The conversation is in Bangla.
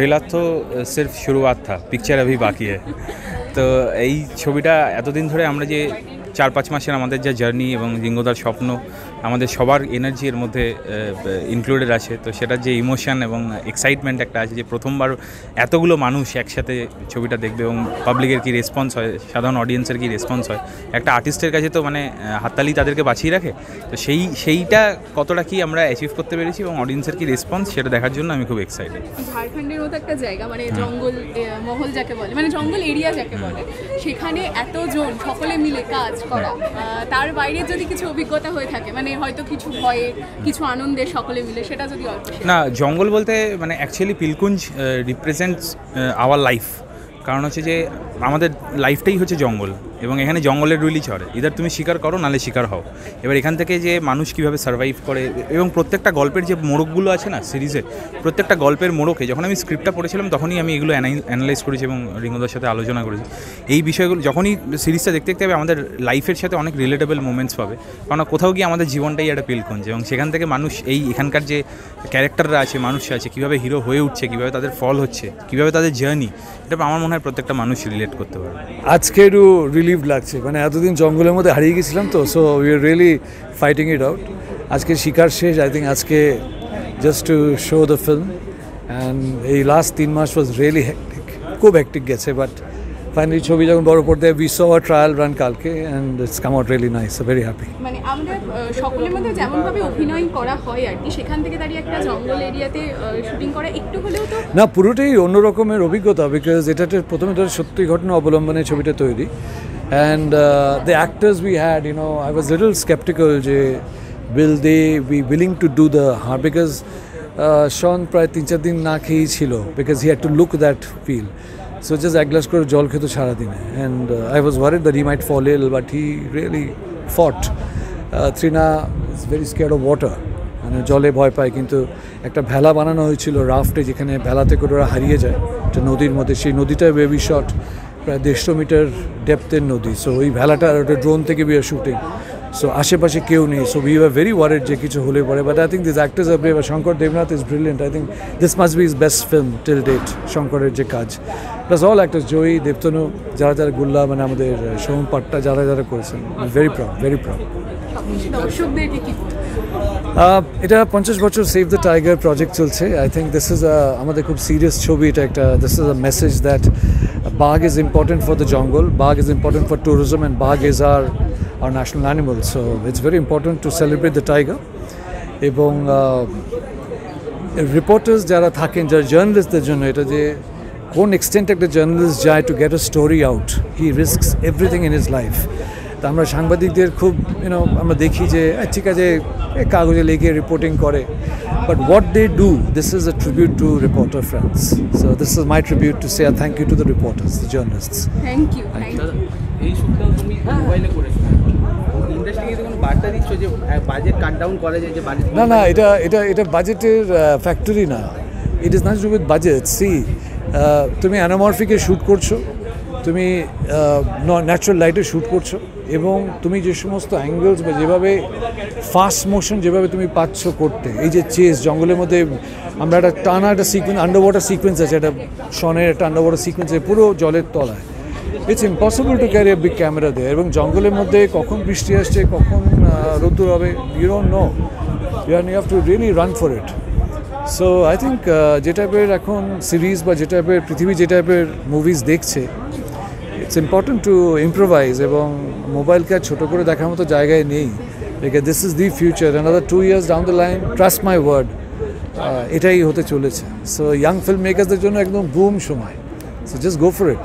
ট্রেলার তো সির্ফ শুরুয়াত থা পিকচার অভি বাকি হ্যাঁ তো এই ছবিটা এতদিন ধরে আমরা যে চার পাঁচ মাসের আমাদের যা জার্নি এবং রিঙ্গোদার স্বপ্ন আমাদের সবার এনার্জি এর মধ্যে ইনক্লুডেড আছে। তো সেটার যে ইমোশন এবং এক্সাইটমেন্ট একটা আছে যে প্রথমবার এতগুলো মানুষ একসাথে ছবিটা দেখবে এবং পাবলিকের কী রেসপন্স হয় সাধারণ অডিয়েন্সের কী রেসপন্স হয়। একটা আর্টিস্টের কাছে তো মানে হাততালি তাদেরকে বাঁচিয়ে রাখে। তো সেই সেইটা কতটা কি আমরা অ্যাচিভ করতে পেরেছি এবং অডিয়েন্সের কী রেসপন্স সেটা দেখার জন্য আমি খুব এক্সাইটেড ঝাড়খণ্ডের মতো একটা জায়গা মানে জঙ্গল মহল যাকে বলে মানে জঙ্গল এরিয়া যাকে বলে সেখানে এতজন সকলে মিলে কাজ করা। তার বাইরে যদি কিছু অভিজ্ঞতা হয়ে থাকে মানে হয়তো কিছু ভয়ে কিছু আনন্দে সকলে মিলে সেটা যদি অল্প। না জঙ্গল বলতে মানে অ্যাকচুয়ালি পিলকুঞ্জ রিপ্রেজেন্টস আওয়ার লাইফ কারণ হচ্ছে যে আমাদের লাইফটাই হচ্ছে জঙ্গল এবং এখানে জঙ্গলের রুলই চড়ে ইদার তুমি শিকার করো নালে শিকার হও। এবার এখান থেকে যে মানুষ কীভাবে সার্ভাইভ করে, এবং প্রত্যেকটা গল্পের যে মোড়কগুলো আছে না সিরিজে প্রত্যেকটা গল্পের মোড়কে যখন আমি স্ক্রিপ্টটা পড়েছিলাম, তখনই আমি এগুলো অ্যানালাইজ করেছি এবং রিঙ্গদার সাথে আলোচনা করেছি। এই বিষয়গুলো, যখনই সিরিজটা দেখতে দেখতে হবে, আমাদের লাইফের সাথে অনেক রিলেটেবল মোমেন্টস পাবে। কারণ কোথাও গিয়ে আমাদের জীবনটাই একটা পিলকুঞ্জ এবং সেখান থেকে মানুষ এই এখানকার যে ক্যারেক্টাররা আছে মানুষ আছে, কীভাবে হিরো হয়ে উঠছে, কীভাবে তাদের ফল হচ্ছে, কীভাবে তাদের জার্নি এটা আমার মনে হয় প্রত্যেকটা মানুষ রিলেট করতে পারে আজকে একটু রিলিভ লাগছে। মানে এতদিন জঙ্গলের মধ্যে হারিয়ে গেছিলাম তো so we are really fighting it out আজকে শিকার শেষ আই থিঙ্ক আজকে just to show the film and এই লাস্ট তিন মাস ওয়াজ রিয়েলি হ্যাকটিক খুব হ্যাকটিক গেছে বাট ফাইনালি ছবি যখন বড় পর্দায় we saw a trial run কালকে and it's come out really nice very happy মানে আমরা সকলের মধ্যে যেমনভাবে অভিনয় করা হয় আর কি সেখান থেকে দাঁড়িয়ে একটা জঙ্গল এরিয়াতে শুটিং করা একটু হলেও তো না পুরোটাই অন্য রকমের অভিজ্ঞতা বিকজ এটাতে প্রথমে তো সত্যি ঘটনা অবলম্বনে ছবিটা তৈরি। And the actors we had you know I was little sceptical যে will they be willing to do the her because শন প্রায় তিন চার দিন না খেয়েই ছিল because he had to look that feel so just এক গ্লাস করে জল খেত সারাদিনে। And I was worried that he might fall ill but he really fought থ্রিনা is very scare of water মানে জলে ভয় পায়, কিন্তু একটা ভেলা বানানো হয়েছিল রাফটে, যেখানে ভেলাতে করে ওরা হারিয়ে যায়। একটা নদীর মধ্যে, সেই নদীটা বেবি শট প্রায় দেড়শো মিটার ডেপথের নদী। সো ওই ভেলাটা, ওটা ড্রোন থেকে বিয়ে শুটিং সো আশেপাশে কেউ নেই। So we are very worried যে কিছু হলে পরে। But I think this actors are brave Shankar Debnath is brilliant I think this must be is best film till date শঙ্করের যে কাজ। Plus all actors Joyee Debtanu যারা যারা গুল্লা মানে আমাদের সোম পাট্টা, যারা যারা করেছেন ভেরি প্রাউড ভেরি প্রাউড এটা পঞ্চাশ বছর সেভ দ্য টাইগার প্রজেক্ট চলছে। আই থিঙ্ক দিস ইজ আমাদের খুব সিরিয়াস ছবি, এটা একটা this is a message that বাঘ ইজ ইম্পর্টেন্ট ফর দ্য জঙ্গল বাঘ is important for tourism and বাঘ is our our national animal so it's very important to celebrate the tiger এবং রিপোর্টার্স যারা থাকেন যারা জার্নালিস্টদের জন্য এটা যে কোন এক্সটেন্ট একটা জার্নালিস্ট যায় to get a story out he risks everything in his life তা আমরা সাংবাদিকদের খুব ইউনো আমরা দেখি যে ঠিক আছে কাগজে লিখে রিপোর্টিং করে। But what they do this is a tribute to reporter friends so this is my tribute to say thank you to the reporters the journalists thank you এই শুটটাও তুমি মোবাইলে করেছ। না না, এটা এটা এটা বাজেটের ফ্যাক্টরি না। It is not with budget see তুমি অ্যানামরফিকে শ্যুট করছ, তুমি ন্যাচারাল লাইটে শ্যুট করছ, এবং তুমি যে সমস্ত অ্যাঙ্গেলস বা যেভাবে ফাস্ট মোশন যেভাবে তুমি পাচ্ছ করতে, এই যে চেস জঙ্গলের মধ্যে আমরা একটা টানা একটা সিকোয়েন্স আন্ডার ওয়াটার সিকোয়েন্স আছে, একটা সনের একটা আন্ডার ওয়াটার সিকোয়েন্স পুরো জলের তলায়। It's impossible to carry a big camera দেয় এবং জঙ্গলের মধ্যে কখন বৃষ্টি আসছে, কখন রোদ্দুর হবে you don't know you have to really run for it so I think যে টাইপের এখন সিরিজ বা যে টাইপের পৃথিবী যে টাইপের মুভিজ দেখছে ইটস ইম্পর্টেন্ট টু ইম্প্রোভাইজ এবং মোবাইলকে আর ছোটো করে দেখার মতো জায়গায় নেই। This is the future another two years down the line trust my word এটাই হতে চলেছে। সো ইয়াং ফিল্ম মেকারসদের জন্য একদম বুম সময়। So just go for it